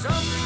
Something